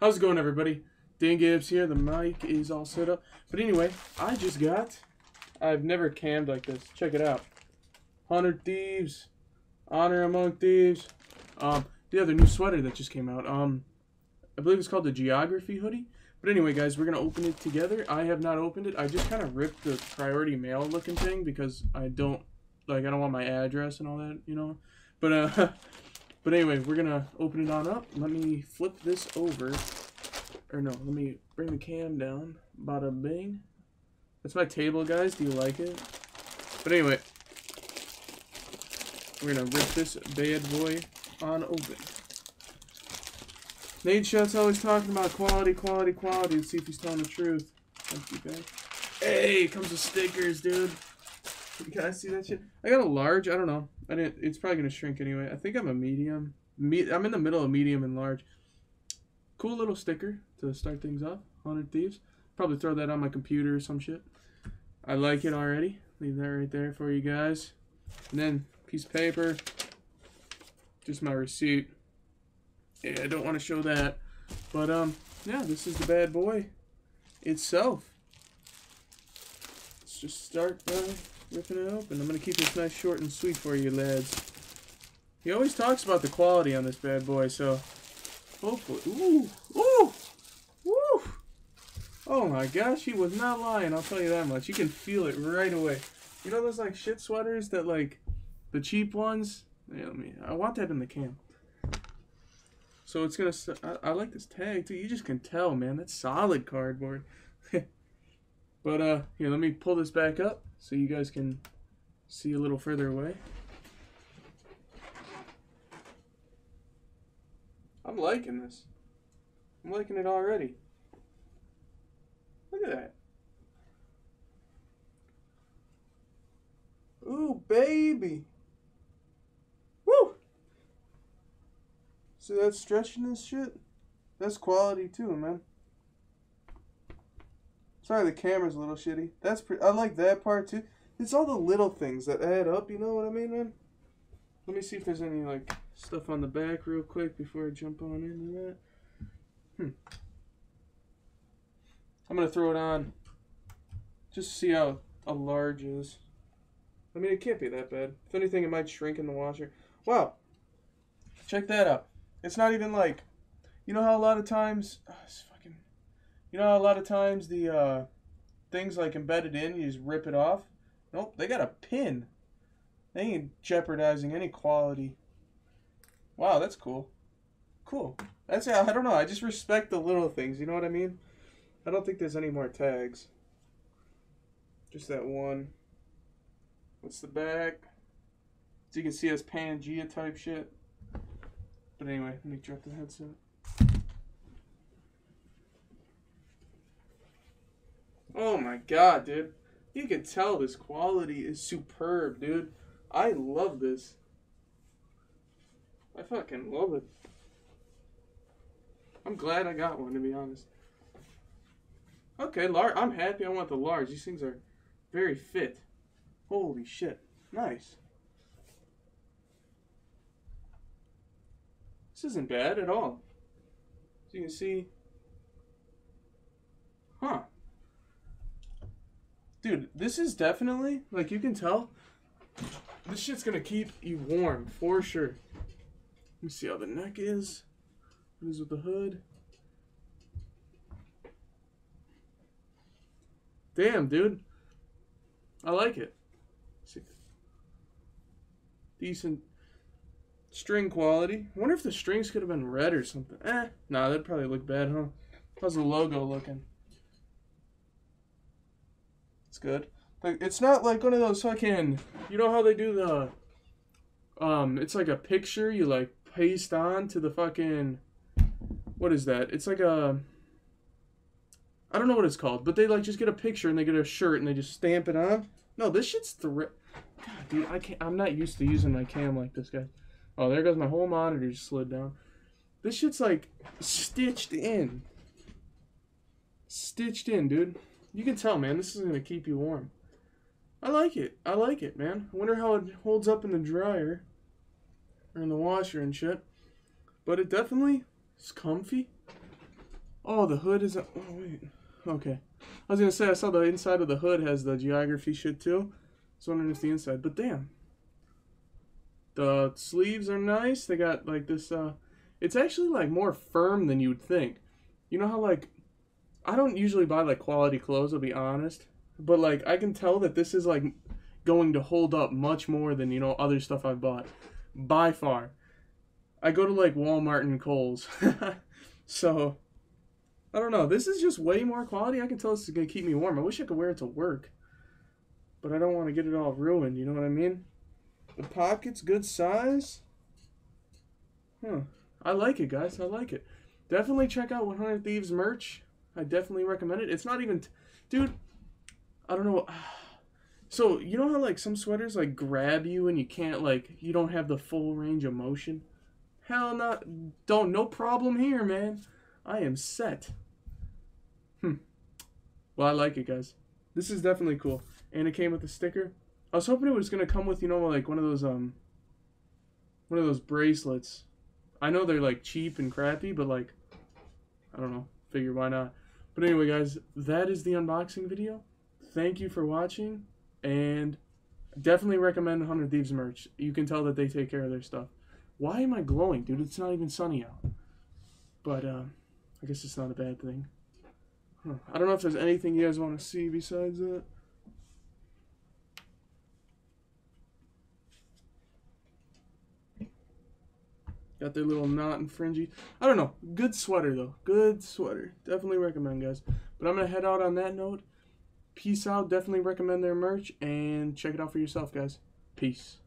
How's it going, everybody? Dan Gibbs here. The mic is all set up. But anyway, I just got. I've never cammed like this. Check it out. Hundred Thieves, Honor Among Thieves. Um, the other new sweater that just came out. Um, I believe it's called the Geography hoodie. But anyway, guys, we're gonna open it together. I have not opened it. I just kind of ripped the priority mail looking thing because I don't like. I don't want my address and all that, you know. But uh. But anyway, we're gonna open it on up. Let me flip this over. Or no, let me bring the cam down. Bada bing. That's my table, guys. Do you like it? But anyway, we're gonna rip this bad boy on open. Nadeshot's always talking about quality, quality, quality. Let's see if he's telling the truth. Thank you, guys. Hey, comes with stickers, dude. You guys see that shit? I got a large. I don't know. I didn't. It's probably gonna shrink anyway. I think I'm a medium. Me, I'm in the middle of medium and large. Cool little sticker to start things off. Hundred Thieves. Probably throw that on my computer or some shit. I like it already. Leave that right there for you guys. And then piece of paper. Just my receipt. Yeah, I don't want to show that. But um, yeah, this is the bad boy itself. Let's just start by ripping it open. I'm gonna keep this nice, short, and sweet for you, lads. He always talks about the quality on this bad boy, so hopefully. Ooh, ooh, ooh. Oh my gosh, he was not lying. I'll tell you that much. You can feel it right away. You know those like shit sweaters that like the cheap ones. Yeah, let me. I want that in the cam. So it's gonna. I, I like this tag too. You just can tell, man. That's solid cardboard. but uh, here, let me pull this back up so you guys can see a little further away. I'm liking this. I'm liking it already. Look at that. Ooh, baby. Woo! See that stretching this shit? That's quality too, man. Sorry, the camera's a little shitty. That's pretty. I like that part too. It's all the little things that add up. You know what I mean, man? Let me see if there's any like stuff on the back real quick before I jump on into that. Hmm. I'm gonna throw it on. Just see how a large is. I mean, it can't be that bad. If anything, it might shrink in the washer. Wow. Check that out. It's not even like, you know how a lot of times, oh, you know a lot of times the uh, things like embedded in, you just rip it off. Nope, they got a pin. They ain't jeopardizing any quality. Wow, that's cool. Cool. That's I don't know. I just respect the little things. You know what I mean? I don't think there's any more tags. Just that one. What's the back? So you can see it's Pangea type shit. But anyway, let me drop the headset. Oh my god, dude. You can tell this quality is superb, dude. I love this. I fucking love it. I'm glad I got one, to be honest. Okay, large. I'm happy I want the large. These things are very fit. Holy shit. Nice. This isn't bad at all. So you can see. Huh. Dude, this is definitely, like you can tell, this shit's gonna keep you warm for sure. Let me see how the neck is. What is with the hood? Damn, dude. I like it. Decent string quality. I wonder if the strings could have been red or something. Eh, nah, that'd probably look bad, huh? How's the logo looking? It's good. Like it's not like one of those fucking. You know how they do the. Um, it's like a picture you like paste on to the fucking. What is that? It's like a. I don't know what it's called, but they like just get a picture and they get a shirt and they just stamp it on. No, this shit's the. God, dude, I can't. I'm not used to using my cam like this, guy. Oh, there goes my whole monitor just slid down. This shit's like stitched in. Stitched in, dude. You can tell, man. This is gonna keep you warm. I like it. I like it, man. I wonder how it holds up in the dryer or in the washer and shit. But it definitely is comfy. Oh, the hood is. Oh wait. Okay. I was gonna say I saw the inside of the hood has the geography shit too. I was wondering if the inside, but damn. The sleeves are nice. They got like this. uh It's actually like more firm than you'd think. You know how like I don't usually buy like quality clothes. I'll be honest, but like I can tell that this is like going to hold up much more than you know other stuff I've bought by far. I go to like Walmart and Kohl's, so I don't know. This is just way more quality. I can tell this is gonna keep me warm. I wish I could wear it to work, but I don't want to get it all ruined. You know what I mean? The pocket's good size. Huh. I like it, guys. I like it. Definitely check out 100 Thieves merch. I definitely recommend it. It's not even, dude. I don't know. So you know how like some sweaters like grab you and you can't like you don't have the full range of motion. Hell not. Don't no problem here, man. I am set. Hmm. Well, I like it, guys. This is definitely cool, and it came with a sticker. I was hoping it was gonna come with you know like one of those um. One of those bracelets. I know they're like cheap and crappy, but like, I don't know. Figure why not. But anyway, guys, that is the unboxing video. Thank you for watching and definitely recommend 100 Thieves merch. You can tell that they take care of their stuff. Why am I glowing, dude? It's not even sunny out. But uh, I guess it's not a bad thing. Huh. I don't know if there's anything you guys want to see besides that. Got their little knot and fringy. I don't know. Good sweater though. Good sweater. Definitely recommend, guys. But I'm gonna head out on that note peace out. Definitely recommend their merch and check it out for yourself, guys. Peace.